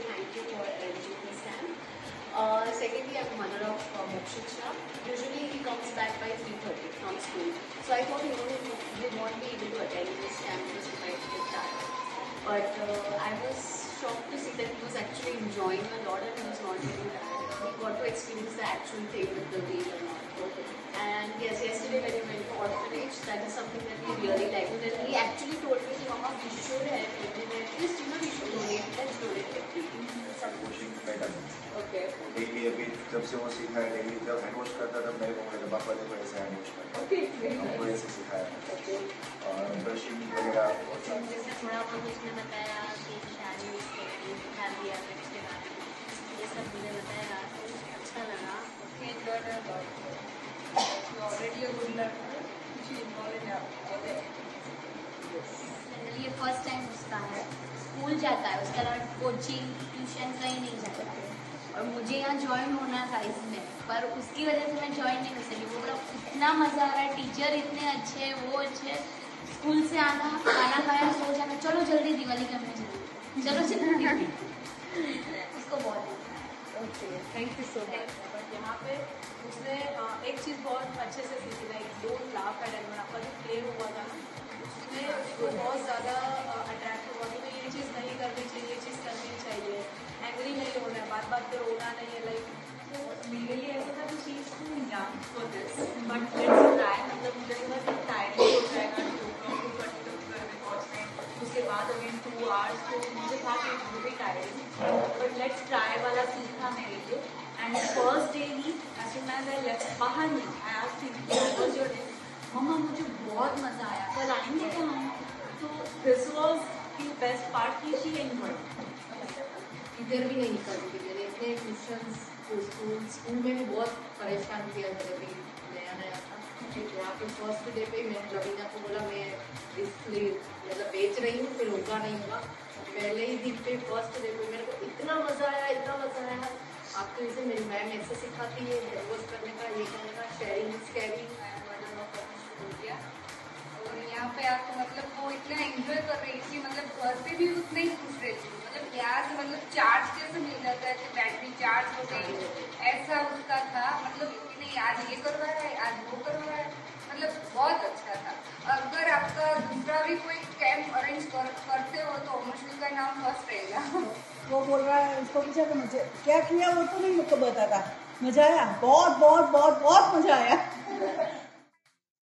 thank you for arranging this. Uh, secondly, I'm mother of uh, Mokshit Shah. Usually he comes back by 3.30 from school. So I thought you know, he won't be able to attend this camp because he might get tired. But uh, I was shocked to see that he was actually enjoying a lot and he was not really tired. He got to experience the actual thing with the wheel and. Daily अभी जब से वो सीखा है daily जब hand wash करता तब मेरे को बोले पापा देखो ऐसे हैंड वॉश करता हमको ऐसे सिखाया. और ब्रशिंग वगैरह। जैसे थोड़ा बहुत उसने बताया कि शादी ये सब मुझे बताया तो अच्छा लगा। ये फ़र्स्ट टाइम उसका है। स्कूल जाता है उसके अलावा कोचिंग ट्यूशन कहीं नहीं जाता है। और मुझे यहाँ ज्वाइन होना था इसमें पर उसकी वजह से मैं ज्वाइन नहीं कर सकी वो बोला इतना मज़ा आ रहा है टीचर इतने अच्छे हैं, वो अच्छे हैं। स्कूल से आना खाना खाया सो जाना चलो जल्दी दिवाली का करने चलो चलो जल्दी उसको बहुत. Thank you so much. But यहाँ पे उसने एक चीज़ बहुत अच्छे से सीखी like don't laugh at and आपका जो प्ले हुआ था ना उसमें उसको बहुत ज़्यादा रोना नहीं है लाइक मेरे लिए ऐसा था कि she is too young for this but let's try मतलब मुझे लगा कि टायरिंग हो जाएगा टू क्लॉक टू कंटिन्यू करने पहुँचने उसके बाद अगेन टू आवर्स तो मुझे था कि it will be but let's try वाला सीन था मेरे लिए। And first day he as soon as I left बाहर नहीं I asked him was your day मम्मा, मुझे बहुत मज़ा आया। कल आएँगे क्या हम? तो this was the best part कि शी एंजॉयड इधर भी नहीं करती थी ट्यूशन स्कूल स्कूल में भी बहुत परेशान किया मेरे भी नया नया था। यहाँ पे फ़र्स्ट डे पे मैं रवीना को बोला, मैं इसलिए मतलब बेच रही हूँ, फिर होगा नहीं होगा। पहले ही दिन पे फ़र्स्ट डे पे मेरे को इतना मज़ा आया, इतना मज़ा आया। आप तो इसे मेरी मैम ऐसे सिखाती है हेयर करने का, ये करने का शेयरिंग कैरिंग हो यहाँ पे आपको मतलब वो इतना एंजॉय कर रही थी मतलब घर पे भी उतना ही खुश रहती मतलब से मतलब चार्ज जैसे मिल जाता है कि बैटरी चार्ज हो गई ऐसा उसका था मतलब कि नहीं आज ये करवा रहा है आज वो करवा रहा है। मतलब बहुत अच्छा था। अगर आपका दूसरा भी कोई कैंप अरेंज कर, करते हो तो मुश्किल का नाम फ़र्स्ट रहेगा। वो बोल रहा है उसको पूछा कि मुझे क्या किया वो तो नहीं मुझको बताता। मज़ा आया? बहुत बहुत बहुत बहुत मज़ा आया।